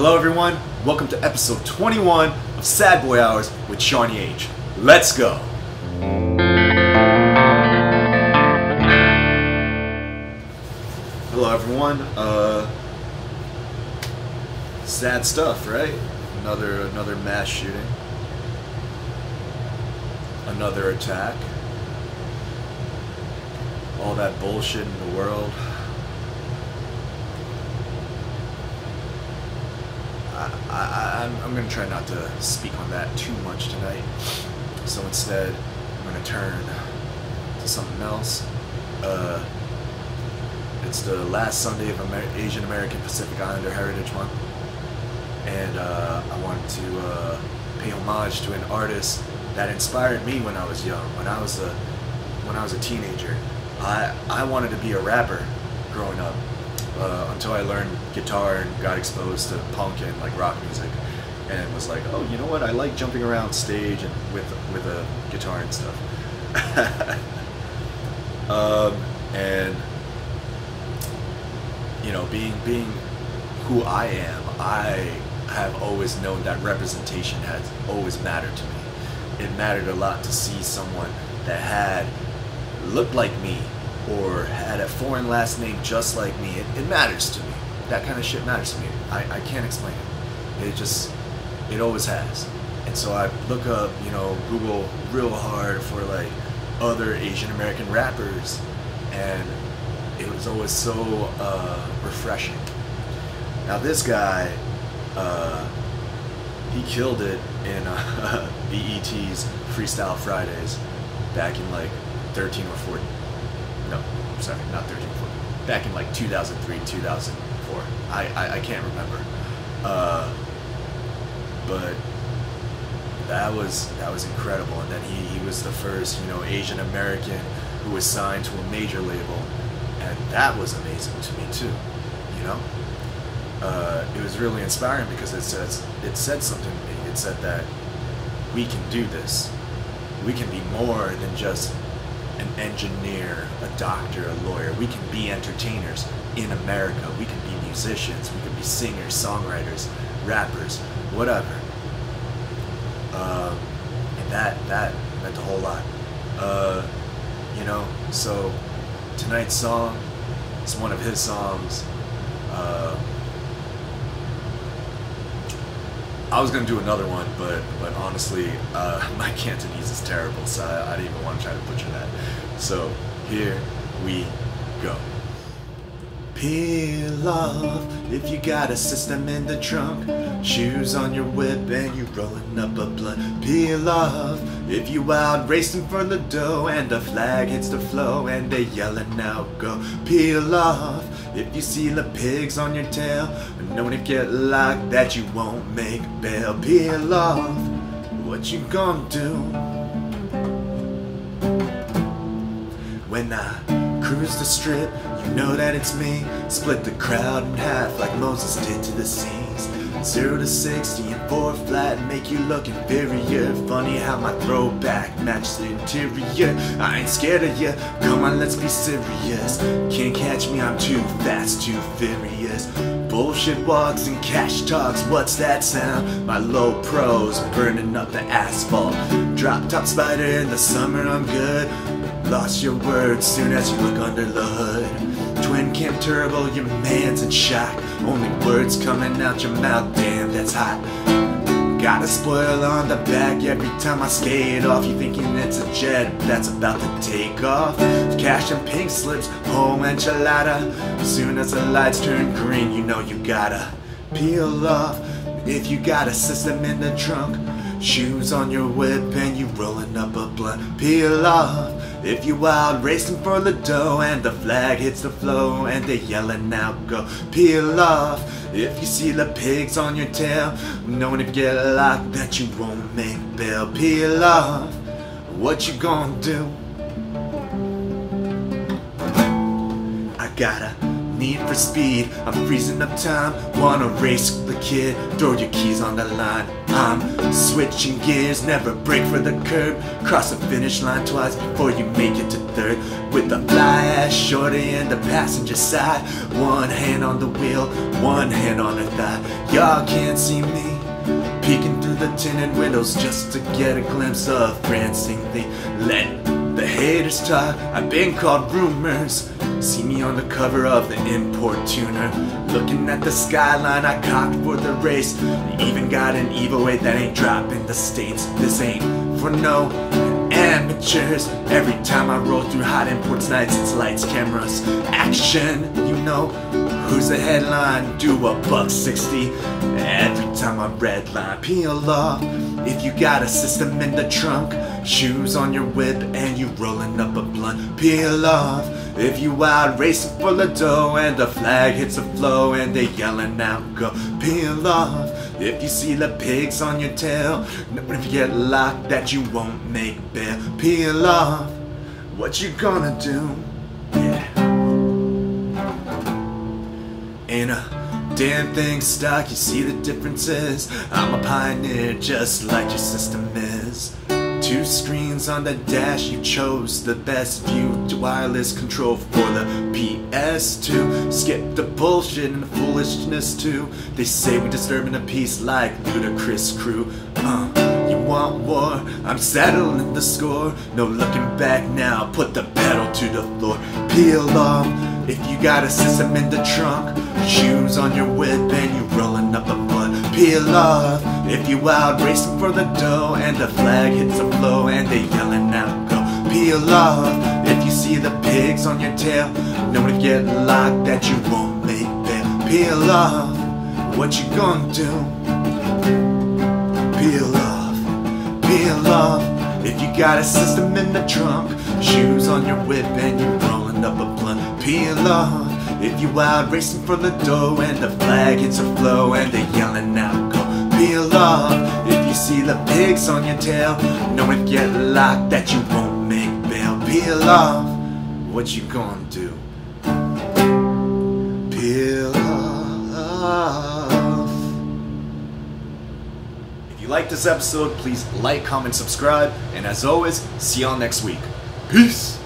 Hello, everyone. Welcome to episode 21 of Sad Boi Hours with Seanie H. Let's go. Hello, everyone. Uh, sad stuff, right? Another another mass shooting. Another attack. All that bullshit in the world. I, I'm going to try not to speak on that too much tonight. So instead, I'm going to turn to something else. Uh, it's the last Sunday of Amer- Asian American Pacific Islander Heritage Month. And uh, I wanted to uh, pay homage to an artist that inspired me when I was young. When I was a, when I was a teenager, I, I wanted to be a rapper growing up uh, until I learned guitar and got exposed to punk and like rock music, and was like, oh, you know what? I like jumping around stage and with with a guitar and stuff. um, and you know, being being who I am, I have always known that representation has always mattered to me. It mattered a lot to see someone that had looked like me or had a foreign last name just like me. It, it matters to me. That kind of shit matters to me. I, I can't explain it. It just, it always has. And so I look up, you know, Google real hard for like other Asian American rappers, and it was always so uh, refreshing. Now this guy, uh, he killed it in uh, BET's Freestyle Fridays back in like 13 or 14 no, sorry, not 13, 14. Back in like 2003, 2004. I, I, I can't remember. Uh, but that was that was incredible. And then he, he was the first, you know, Asian American who was signed to a major label, and that was amazing to me too. You know, uh, it was really inspiring because it says it said something to me. It said that we can do this. We can be more than just an engineer, a doctor, a lawyer. We can be entertainers in America. We can be musicians. We can be singers, songwriters, rappers, whatever. Um, and that that meant a whole lot. Uh, you know, so tonight's song is one of his songs. Uh, I was gonna do another one, but but honestly, uh, my Cantonese is terrible, so I, I didn't even want to try to butcher that. So here we go. Peel off if you got a system in the trunk. Shoes on your whip and you rolling up a blunt. Peel off if you out racing for the dough and the flag hits the flow and they yelling out go. Peel off if you see the pigs on your tail. Knowing if you get locked that you won't make bail. Peel off what you gonna do when I cruise the strip, you know that it's me. Split the crowd in half like Moses did to the seas. Zero to sixty and four flat make you look inferior. Funny how my throwback matches the interior. I ain't scared of you. Come on, let's be serious. Can't catch me, I'm too fast, too furious. Bullshit walks and cash talks, what's that sound? My low pros burning up the asphalt. Drop top spider in the summer, I'm good. Lost your words soon as you look under the hood. Twin cam turbo, your man's in shock. Only words coming out your mouth, damn, that's hot. Got a spoil on the back every time I skate off. You thinking it's a jet that's about to take off? Cash and pink slips, home enchilada. Soon as the lights turn green, you know you gotta peel off. If you got a system in the trunk, shoes on your whip and you rolling up a blunt, peel off. If you wild racing for the dough and the flag hits the flow and they yelling out go peel off. If you see the pigs on your tail, knowing if you get locked that you won't make bail, peel off. What you gonna do? I got a need for speed. I'm freezing up time, wanna race the kid. Throw your keys on the line. I'm switching gears, never break for the curb. Cross the finish line twice before you make it to third. With the fly ass shorty in the passenger side. One hand on the wheel, one hand on her thigh. Y'all can't see me. Peeking through the tinted windows just to get a glimpse of Francine Lee. Let the haters talk, I've been called rumors. See me on the cover of the import tuner. Looking at the skyline, I cocked for the race. Even got an Evo 8 that ain't dropping the states. This ain't for no amateurs. Every time I roll through hot imports nights, it's lights, cameras, action. You know who's the headline? Do a buck sixty. Every time I redline, peel off. If you got a system in the trunk, shoes on your whip, and you rolling up a blunt, peel off. If you out racing for the dough and the flag hits the flow and they yelling out, go peel off. If you see the pigs on your tail, if you get locked that you won't make bail, peel off. What you gonna do? Yeah. Ain't a damn thing stuck, you see the differences. I'm a pioneer just like your system is. Two screens on the dash, you chose the best view wireless control for the PS2. Skip the bullshit and the foolishness too. They say we disturbing the peace like Ludacris crew. Uh, you want war? I'm settling the score. No looking back now, put the pedal to the floor. Peel off if you got a system in the trunk. Shoes on your whip and you rolling up a blunt. Peel off if you out racing for the dough and the flag hits the flow and they yelling out go. Peel off if you see the pigs on your tail. Know to get locked that you won't make bail. Peel off, what you gonna do? Peel off, peel off. If you got a system in the trunk, shoes on your whip and you're rolling up a blunt. Peel off. If you out racing for the dough and the flag hits a flow and they yelling out go peel off If you see the pigs on your tail Know if get locked that you won't make bail Peel off, what you gonna do? Peel off If you like this episode, please like, comment, subscribe And as always, see y'all next week Peace!